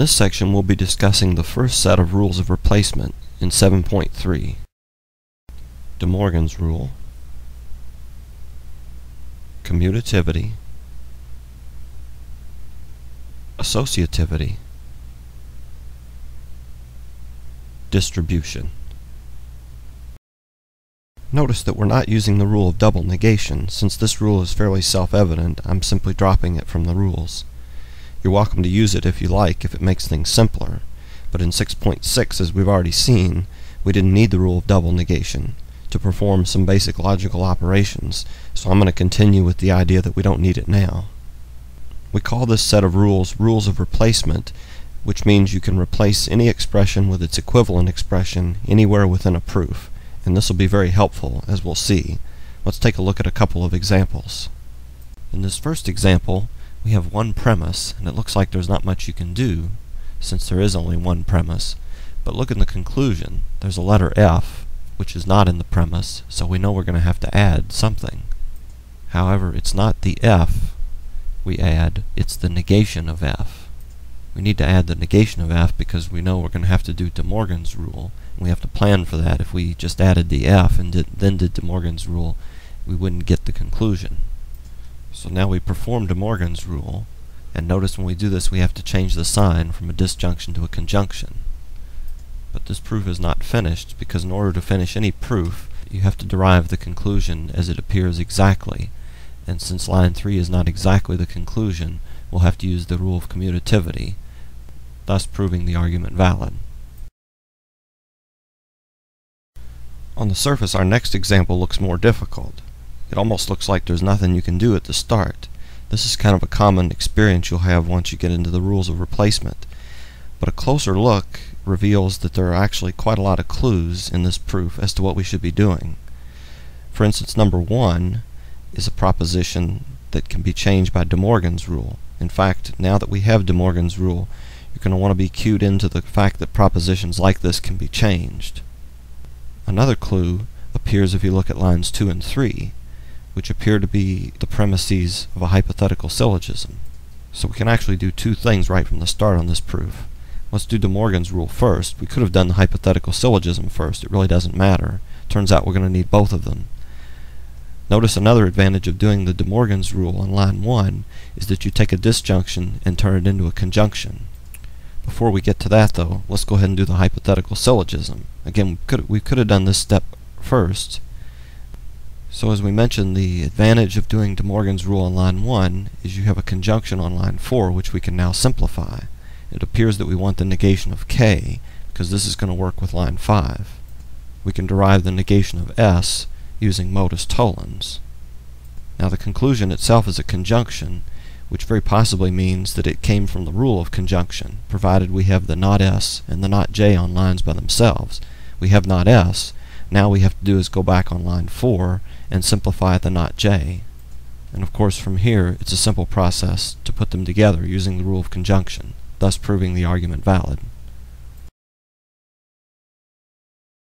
this section we'll be discussing the first set of rules of replacement in 7.3. De Morgan's rule, commutativity, associativity, distribution. Notice that we're not using the rule of double negation. Since this rule is fairly self-evident, I'm simply dropping it from the rules. You're welcome to use it if you like, if it makes things simpler. But in 6.6, as we've already seen, we didn't need the rule of double negation to perform some basic logical operations, so I'm going to continue with the idea that we don't need it now. We call this set of rules rules of replacement, which means you can replace any expression with its equivalent expression anywhere within a proof, and this will be very helpful, as we'll see. Let's take a look at a couple of examples. In this first example, we have one premise, and it looks like there's not much you can do, since there is only one premise. But look in the conclusion. There's a letter F, which is not in the premise, so we know we're going to have to add something. However, it's not the F we add, it's the negation of F. We need to add the negation of F because we know we're going to have to do De Morgan's rule. And we have to plan for that. If we just added the F and did, then did De Morgan's rule, we wouldn't get the conclusion. So now we perform De Morgan's rule, and notice when we do this we have to change the sign from a disjunction to a conjunction. But this proof is not finished, because in order to finish any proof, you have to derive the conclusion as it appears exactly, and since line 3 is not exactly the conclusion, we'll have to use the rule of commutativity, thus proving the argument valid. On the surface, our next example looks more difficult. It almost looks like there's nothing you can do at the start. This is kind of a common experience you'll have once you get into the rules of replacement. But a closer look reveals that there are actually quite a lot of clues in this proof as to what we should be doing. For instance, number one is a proposition that can be changed by De Morgan's rule. In fact, now that we have De Morgan's rule, you're going to want to be cued into the fact that propositions like this can be changed. Another clue appears if you look at lines 2 and 3 which appear to be the premises of a hypothetical syllogism. So we can actually do two things right from the start on this proof. Let's do De Morgan's rule first. We could have done the hypothetical syllogism first. It really doesn't matter. Turns out we're going to need both of them. Notice another advantage of doing the De Morgan's rule on line 1 is that you take a disjunction and turn it into a conjunction. Before we get to that, though, let's go ahead and do the hypothetical syllogism. Again, we could, we could have done this step first, so as we mentioned, the advantage of doing De Morgan's rule on line 1 is you have a conjunction on line 4 which we can now simplify. It appears that we want the negation of k because this is going to work with line 5. We can derive the negation of s using modus tollens. Now the conclusion itself is a conjunction which very possibly means that it came from the rule of conjunction, provided we have the not s and the not j on lines by themselves. We have not s, now we have to do is go back on line 4 and simplify the not j. And of course from here it's a simple process to put them together using the rule of conjunction, thus proving the argument valid.